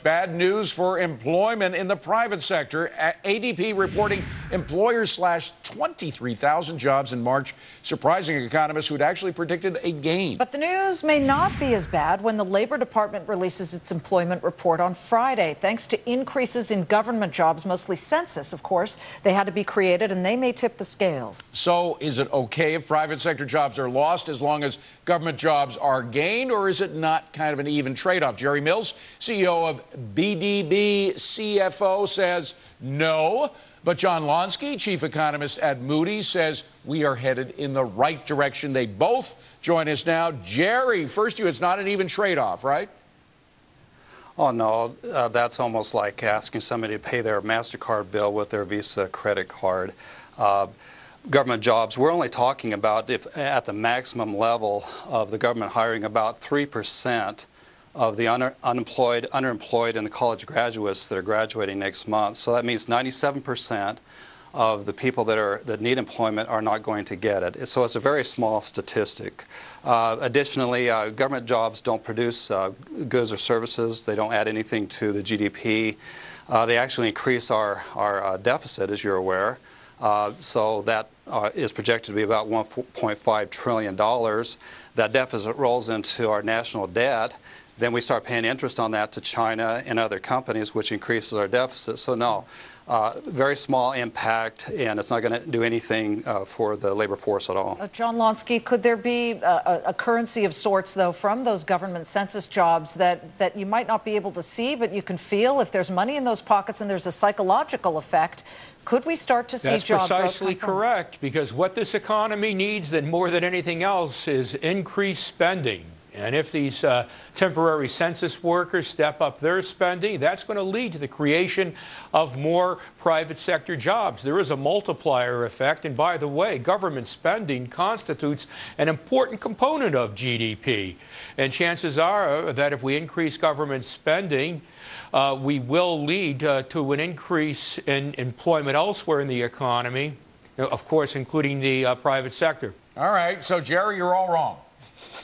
bad news for employment in the private sector. ADP reporting employers slashed 23,000 jobs in March, surprising economists who had actually predicted a gain. But the news may not be as bad when the Labor Department releases its employment report on Friday. Thanks to increases in government jobs, mostly census, of course, they had to be created and they may tip the scales. So, is it okay if private sector jobs are lost as long as government jobs are gained, or is it not kind of an even trade off? Jerry Mills, CEO of B2B CFO, says no. But John Lonski, chief economist at Moody's, says we are headed in the right direction. They both join us now. Jerry, first you, it's not an even trade off, right? Oh, no, uh, that's almost like asking somebody to pay their MasterCard bill with their Visa credit card. Uh, government jobs, we're only talking about if at the maximum level of the government hiring about 3% of the un unemployed, underemployed, and the college graduates that are graduating next month. So that means 97% of the people that are that need employment are not going to get it. So it's a very small statistic. Uh, additionally, uh, government jobs don't produce uh, goods or services. They don't add anything to the GDP. Uh, they actually increase our, our uh, deficit, as you're aware. Uh, so that is projected to be about $1.5 trillion. That deficit rolls into our national debt. Then we start paying interest on that to China and other companies, which increases our deficit. So no, uh, very small impact, and it's not going to do anything uh, for the labor force at all. Uh, John Lonski, could there be a, a, currency of sorts, though, from those government census jobs that, that you might not be able to see, but you can feel if there's money in those pockets and there's a psychological effect? Could we start to see That's job precisely correct, because what this economy needs, than more than anything else, is increased spending. And if these uh, temporary census workers step up their spending, that's going to lead to the creation of more private sector jobs. There is a multiplier effect. And by the way, government spending constitutes an important component of GDP. And chances are that if we increase government spending, uh, we will lead uh, to an increase in employment elsewhere in the economy, of course, including the uh, private sector. All right. So, Jerry, you're all wrong.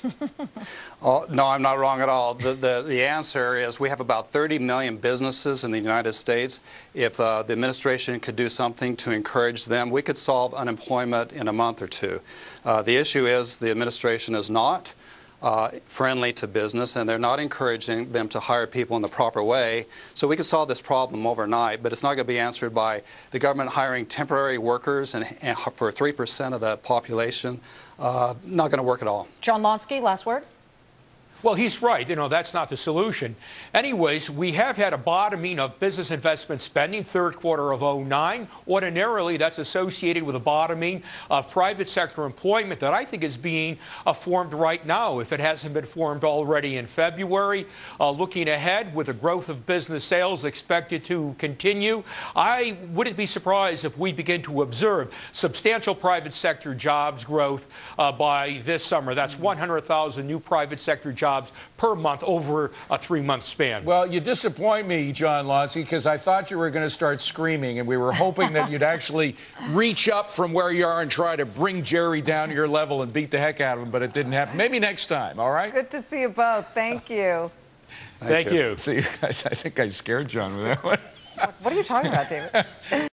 oh, no, I'm not wrong at all. The, the, the, answer is we have about 30 million businesses in the United States. If uh, the administration could do something to encourage them, we could solve unemployment in a month or two. Uh, the issue is the administration is not. Uh, friendly to business and they're not encouraging them to hire people in the proper way. So we can solve this problem overnight, but it's not going to be answered by the government hiring temporary workers and, and for 3% of the population. Uh, not going to work at all. John Lonski, last word. Well, he's right. You know, that's not the solution. Anyways, we have had a bottoming of business investment spending, third quarter of 09. Ordinarily, that's associated with a bottoming of private sector employment that I think is being uh, formed right now, if it hasn't been formed already in February. Uh, looking ahead, with the growth of business sales expected to continue, I wouldn't be surprised if we begin to observe substantial private sector jobs growth uh, by this summer. That's 100,000 new private sector jobs jobs per month over a three month span. Well, you disappoint me, John Lonski, because I thought you were going to start screaming, and we were hoping that you'd actually reach up from where you are and try to bring Jerry down to your level and beat the heck out of him, but it didn't happen. Maybe next time, all right? Good to see you both. Thank you. Thank, Thank you. you. See you guys. I think I scared John with that one. what are you talking about, David?